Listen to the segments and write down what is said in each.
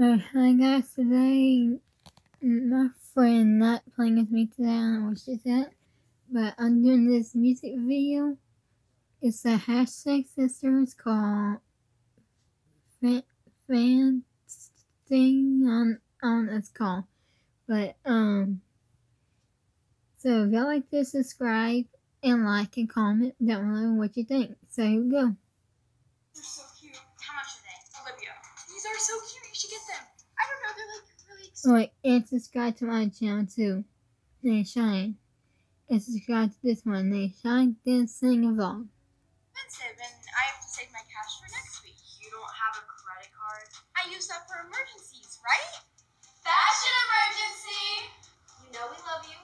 Uh, hi guys, today my friend not playing with me today, I don't know what she's at, but I'm doing this music video. It's a Haschak sisters called fan, thing on on it's called. But um so if y'all like this, subscribe and like and comment down below what you think. So here we go. They're so cute. How much are they? Olivia. These are so cute. Should get them. I don't know. They're like really expensive. Like and subscribe to my channel too. They shine. And subscribe to this one. They shine then sing a vlog. expensive, and I have to save my cash for next week. You don't have a credit card? I use that for emergencies, right? Fashion emergency! You know we love you,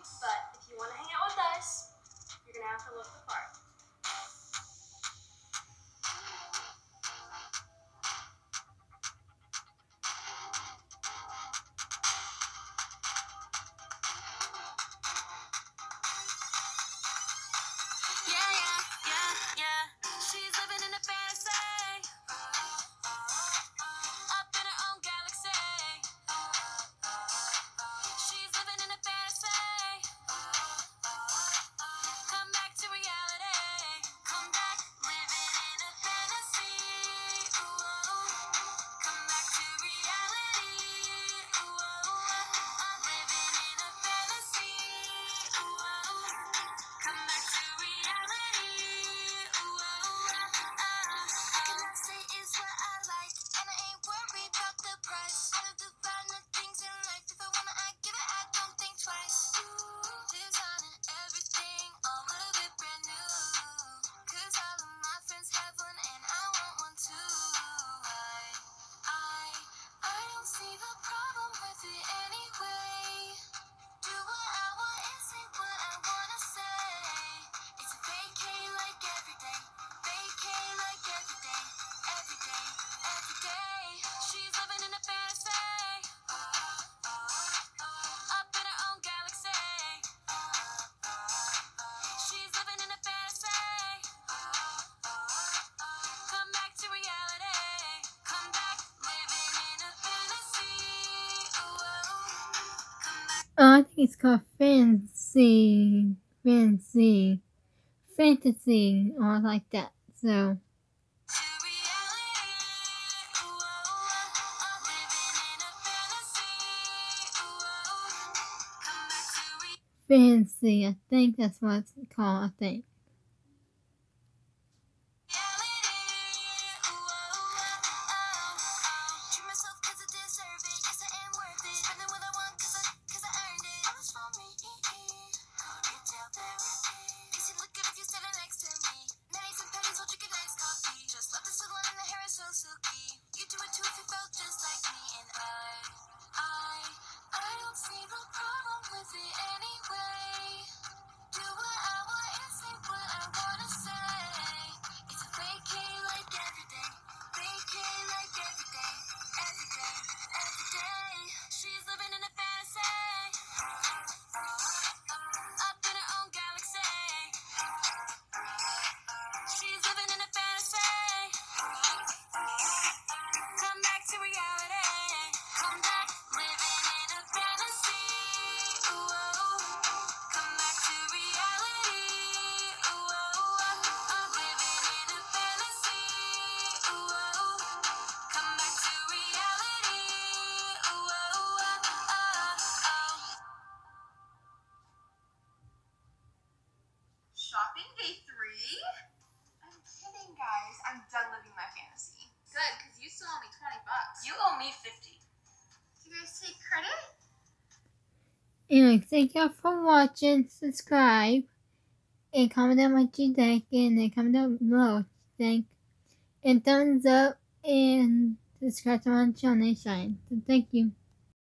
Oh, I think it's called Fancy. Fancy. Fantasy. Or oh, like that. So. Fancy. I think that's what it's called. I think. Shopping day three? I'm kidding, guys. I'm done living my fantasy. Good, because you still owe me 20 bucks. You owe me 50. Do you guys take credit? Anyway, thank y'all for watching. Subscribe. And comment down what you think. And then comment down below what you think. And thumbs up. And subscribe to my channel. Shine. So thank you.